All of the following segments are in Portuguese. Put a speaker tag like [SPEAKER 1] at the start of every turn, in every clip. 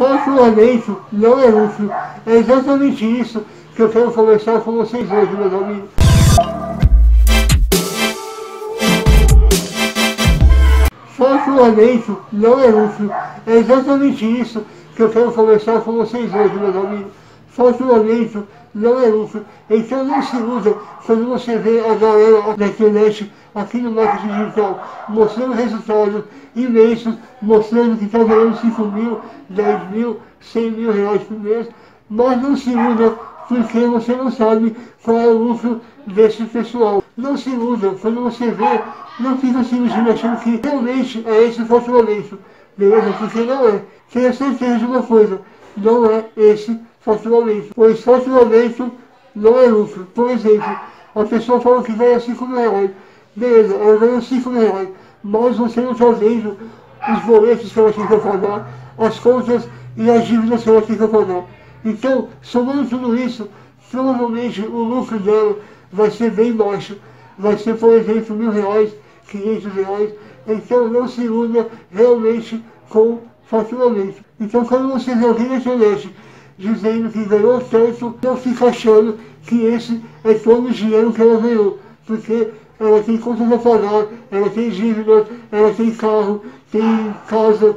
[SPEAKER 1] Faturamento não é lucro. É exatamente isso que eu quero conversar com vocês hoje, meus amigos. Faturamento não é lucro. É exatamente isso que eu quero conversar com vocês hoje, meus amigos. Faturamento não é lucro. Então não se iluda quando você vê a galera na internet, aqui no marketing digital, mostrando resultados imensos, mostrando que está ganhando 5 mil, 10 mil, 100 mil reais por mês, mas não se iluda porque você não sabe qual é o lucro desse pessoal. Não se iluda, quando você vê, não fica se iludindo achando que realmente é esse faturamento, beleza? Porque não é. Tenha certeza de uma coisa, não é esse faturamento. Pois faturamento não é lucro. Por exemplo, a pessoa fala que ganha 5 mil reais. Beleza, ela ganha 5 mil reais, mas você não está vendo os boletos que ela tem que pagar, as contas e as dívidas que ela tem que pagar. Então, somando tudo isso, provavelmente o lucro dela vai ser bem baixo. Vai ser, por exemplo, mil reais, 500 reais. Então, não se iluda realmente com faturamento. Então, quando você vê alguém na internet dizendo que ganhou tanto, não fica achando que esse é todo o dinheiro que ela ganhou. Porque ela tem contas a pagar, ela tem dívidas, ela tem carro, tem casa,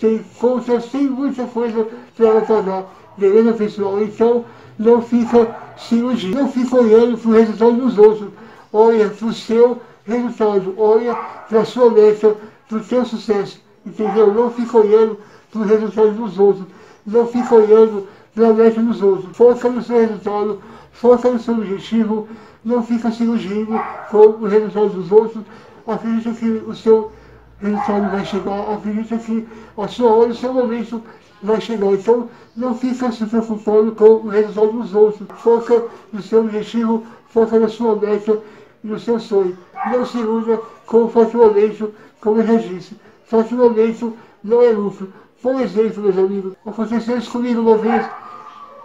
[SPEAKER 1] tem contas, tem muita coisa para ela pagar. Beleza, pessoal? Então, não fica iludindo, não fica olhando para o resultado dos outros. Olha para o seu resultado, olha para a sua meta, para o seu sucesso. Entendeu? Não fica olhando para o resultado dos outros. Não fica olhando meta dos outros. Foca no seu resultado, foca no seu objetivo. Não fica se iludindo com os resultados dos outros. Acredita que o seu resultado vai chegar. Acredita que a sua hora, o seu momento vai chegar. Então, não fica se preocupando com o resultado dos outros. Foca no seu objetivo, foca na sua meta no seu sonho. Não se iluda com o faturamento, como eu já disse. Faturamento não é lucro. Por exemplo, meus amigos, aconteceu isso comigo uma vez.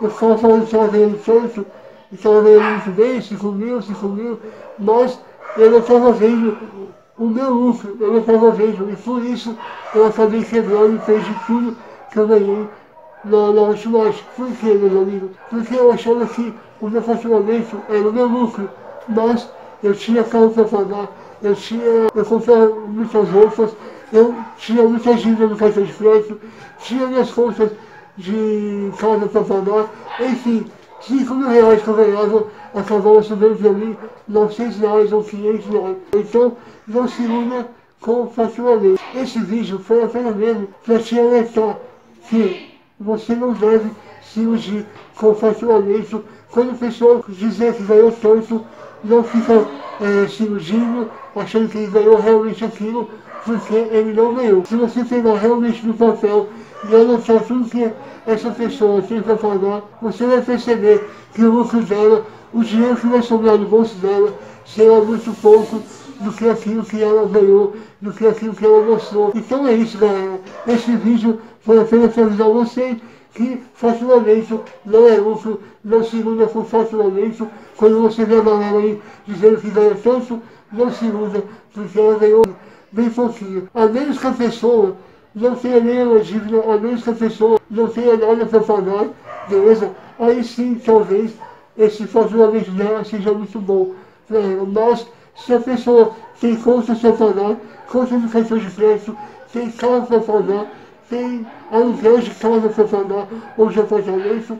[SPEAKER 1] Eu que estava ganhando tanto, e ganhando muito bem, 5 mil, 5 mil, mas eu não estava vendo o meu lucro, eu não estava vendo. E por isso eu acabei quebrando e perdi tudo que eu ganhei na, na Hotmart. Por quê, meus amigos? Porque eu achava que o meu faturamento era o meu lucro, mas eu tinha carro para pagar, eu tinha, eu comprava muitas roupas, eu tinha muita dívida no cartão de crédito, tinha minhas contas de casa para pagar, enfim, 5 mil reais que eu ganhava acabava subindo para mim 900 reais ou 500 reais. Então, não se iluda com o faturamento. Esse vídeo foi apenas mesmo para te alertar que você não deve se iludir com o faturamento. Quando o pessoal dizer que ganhou tanto, não fica é, se iludindo, achando que ele ganhou realmente aquilo, porque ele não ganhou. Se você pegar realmente no papel e anotar tudo que essa pessoa tem para pagar, você vai perceber que o lucro dela, o dinheiro que vai sobrar no bolso dela, será muito pouco do que aquilo que ela ganhou, do que aquilo que ela mostrou. Então é isso, galera. Esse vídeo foi apenas para avisar vocês que faturamento não é lucro, não se iluda com faturamento. Quando você vê a galera aí dizendo que ganha tanto, não se iluda, porque ela ganhou bem pouquinho. A menos que a pessoa não tenha nenhuma dívida, a menos que a pessoa não tenha nada para pagar, beleza? Aí sim, talvez, esse faturamento dela seja muito bom. Mas se a pessoa tem conta para pagar, conta de cartão de crédito, tem carro para pagar, tem aluguel de casa para pagar ou de apartamento,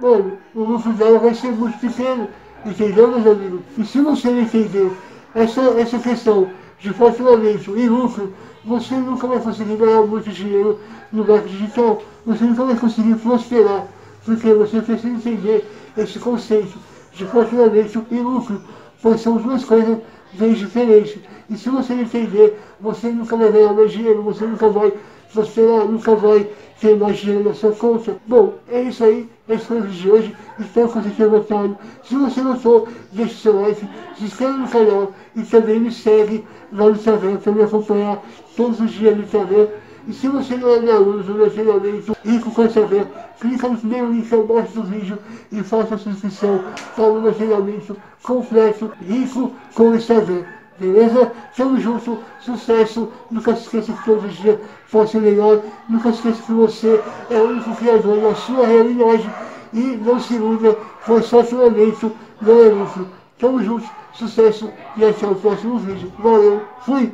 [SPEAKER 1] mano, o lucro dela vai ser muito pequeno, entendeu, meus amigos? E se você não entender essa, essa questão de faturamento e lucro, você nunca vai conseguir ganhar muito dinheiro no marketing digital, você nunca vai conseguir prosperar, porque você precisa entender esse conceito de faturamento e lucro pois são duas coisas bem diferentes. E se você não entender, você nunca vai ganhar mais dinheiro, você nunca vai prosperar, nunca vai ter mais dinheiro na sua conta. Bom, é isso aí, o vídeo de hoje, espero que você tenha gostado. Se você gostou, deixe seu like, se inscreva no canal e também me segue lá no Instagram para me acompanhar todos os dias no Instagram. E se você não é meu aluno do meu Rico com Saber, clica no primeiro link abaixo do vídeo e faça a sua inscrição para o meu treinamento completo Rico com Saber. Beleza? Tamo junto, sucesso. Nunca se esqueça que todo dia pode ser melhor. Nunca se esqueça que você é o único criador da sua realidade. E não se iluda, foi só seu lamento, não é luxo. Tamo junto, sucesso e até o próximo vídeo. Valeu, fui!